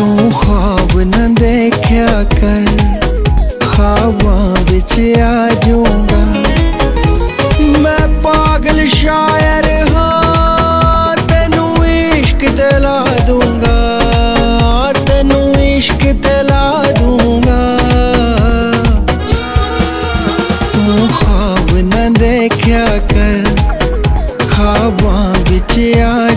ਤੂੰ ਖਾਬ ਨਾ ਦੇਖਿਆ ਕਰ, ਖਾਬਾਂ ਵਿੱਚ ਆ ਜਾਊਂਗਾ। ਮੈਂ ਪਾਗਲ ਸ਼ਾਇਰ ਹਾਂ, ਤੈਨੂੰ ਇਸ਼ਕ ਤੇ ਲਾ ਦੂੰਗਾ, ਤੈਨੂੰ ਇਸ਼ਕ ਤੇ ਲਾ ਦੂੰਗਾ। ਤੂੰ ਖਾਬ ਨਾ ਦੇਖਿਆ ਕਰ, ਖਾਬਾਂ ਵਿੱਚ ਆ